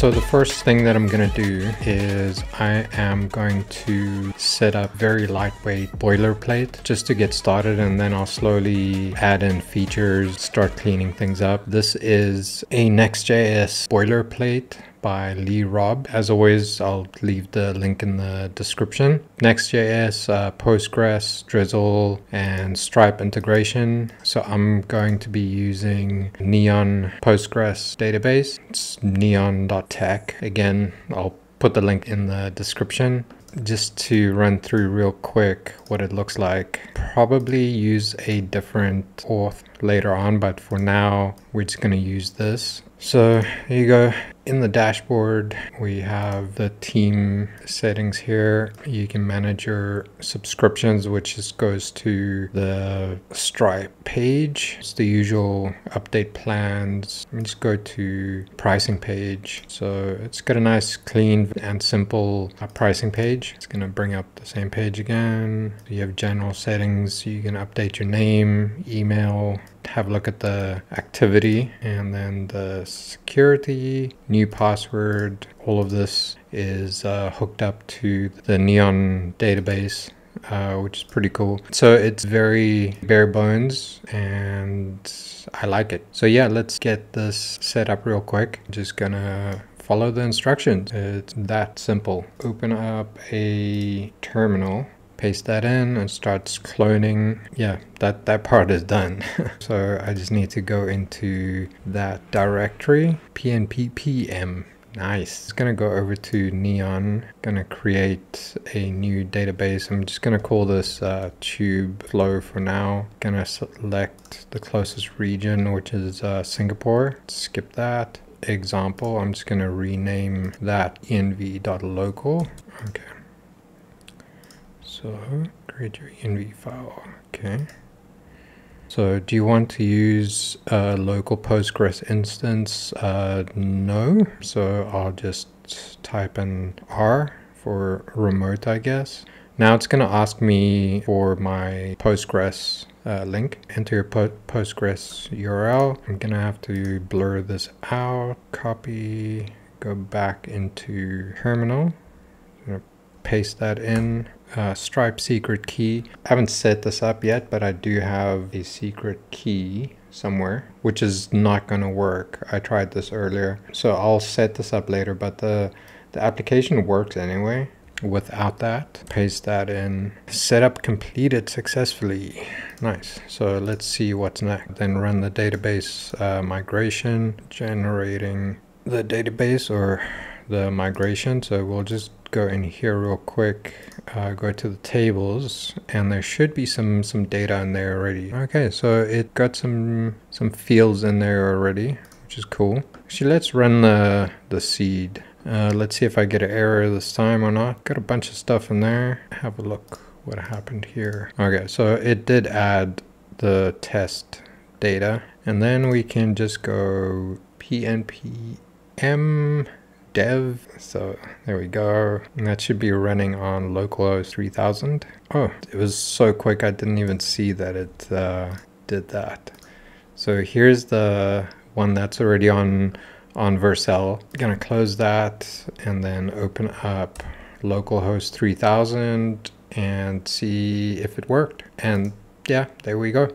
So the first thing that I'm going to do is I am going to set up very lightweight boilerplate just to get started and then I'll slowly add in features, start cleaning things up. This is a Next.js boilerplate by Lee Robb. As always, I'll leave the link in the description. Next.js, uh, Postgres, Drizzle, and Stripe integration. So I'm going to be using Neon Postgres database. It's neon.tech. Again, I'll put the link in the description just to run through real quick what it looks like probably use a different auth later on but for now we're just going to use this so here you go in the dashboard, we have the team settings here. You can manage your subscriptions, which just goes to the Stripe page. It's the usual update plans. Let me just go to pricing page. So it's got a nice, clean and simple pricing page. It's going to bring up the same page again. You have general settings. You can update your name, email, have a look at the activity and then the security, new password. All of this is uh, hooked up to the Neon database. Uh, which is pretty cool. So it's very bare bones and I like it. So yeah, let's get this set up real quick. Just gonna follow the instructions. It's that simple. Open up a terminal paste that in and starts cloning. Yeah, that, that part is done. so I just need to go into that directory, pnpm. Nice. It's gonna go over to Neon, gonna create a new database. I'm just gonna call this uh, tube flow for now. Gonna select the closest region, which is uh, Singapore. Skip that. Example, I'm just gonna rename that env.local. Okay. So create your env file. Okay. So do you want to use a local Postgres instance? Uh, no. So I'll just type in R for remote, I guess. Now it's going to ask me for my Postgres uh, link. Enter your po Postgres URL. I'm going to have to blur this out, copy, go back into terminal, paste that in uh, Stripe secret key. I haven't set this up yet, but I do have a secret key somewhere, which is not going to work. I tried this earlier, so I'll set this up later, but the, the application works anyway without that. Paste that in. Setup completed successfully. Nice. So let's see what's next. Then run the database uh, migration, generating the database or the migration. So we'll just go in here real quick, uh, go to the tables, and there should be some some data in there already. Okay, so it got some some fields in there already, which is cool. Actually, let's run the the seed. Uh, let's see if I get an error this time or not. Got a bunch of stuff in there. Have a look what happened here. Okay, so it did add the test data, and then we can just go pnpm dev. So there we go. And that should be running on localhost 3000. Oh, it was so quick. I didn't even see that it uh, did that. So here's the one that's already on on Vercel. Gonna close that and then open up localhost 3000 and see if it worked. And yeah, there we go.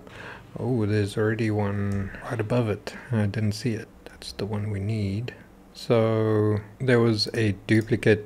Oh, there's already one right above it. I didn't see it. That's the one we need. So there was a duplicate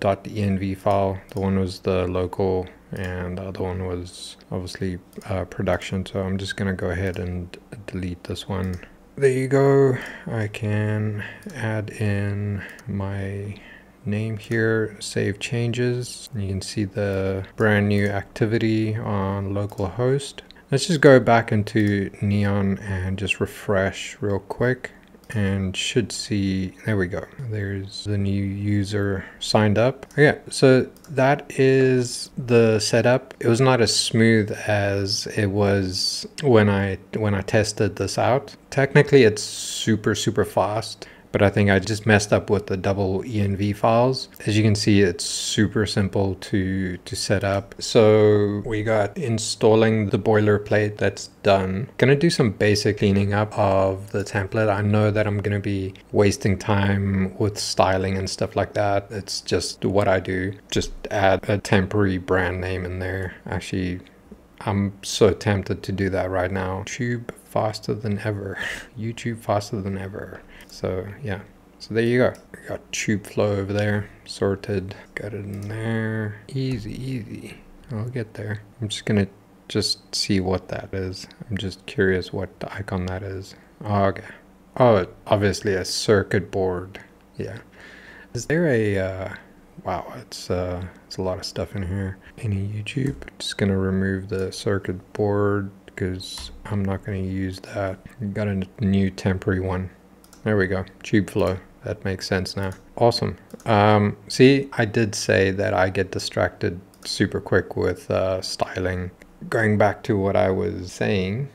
.env file. The one was the local and the other one was obviously uh, production. So I'm just going to go ahead and delete this one. There you go. I can add in my name here, save changes. You can see the brand new activity on localhost. Let's just go back into Neon and just refresh real quick and should see, there we go. There's the new user signed up. Oh, okay, so that is the setup. It was not as smooth as it was when I when I tested this out. Technically, it's super, super fast. But I think I just messed up with the double env files. As you can see, it's super simple to, to set up. So we got installing the boilerplate that's done. Gonna do some basic cleaning up of the template. I know that I'm gonna be wasting time with styling and stuff like that. It's just what I do. Just add a temporary brand name in there. Actually, I'm so tempted to do that right now. YouTube faster than ever. YouTube faster than ever. So yeah. So there you go. We got TubeFlow over there. Sorted. Got it in there. Easy, easy. I'll get there. I'm just gonna just see what that is. I'm just curious what icon that is. Oh, okay. Oh, obviously a circuit board. Yeah. Is there a, uh, wow, it's, uh, it's a lot of stuff in here. Any YouTube? Just gonna remove the circuit board because I'm not gonna use that. Got a new temporary one. There we go, tube flow. That makes sense now. Awesome. Um, see, I did say that I get distracted super quick with uh, styling. Going back to what I was saying,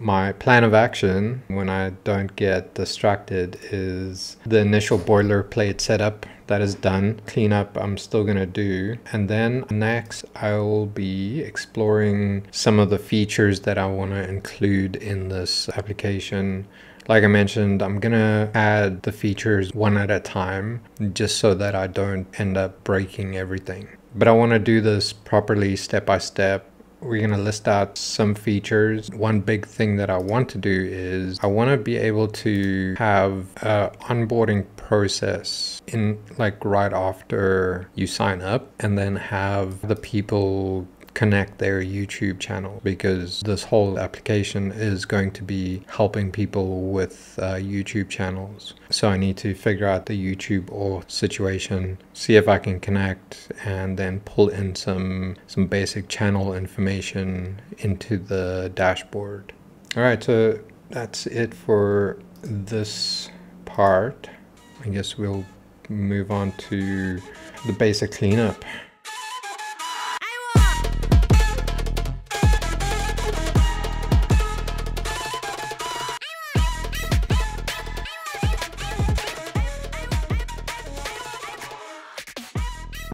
my plan of action when I don't get distracted is the initial boilerplate setup that is done. Cleanup I'm still gonna do. And then next I will be exploring some of the features that I wanna include in this application. Like I mentioned, I'm gonna add the features one at a time just so that I don't end up breaking everything. But I wanna do this properly step by step we're going to list out some features. One big thing that I want to do is I want to be able to have a onboarding process in like right after you sign up and then have the people connect their YouTube channel because this whole application is going to be helping people with uh, YouTube channels. So I need to figure out the YouTube or situation, see if I can connect and then pull in some, some basic channel information into the dashboard. All right, so that's it for this part. I guess we'll move on to the basic cleanup.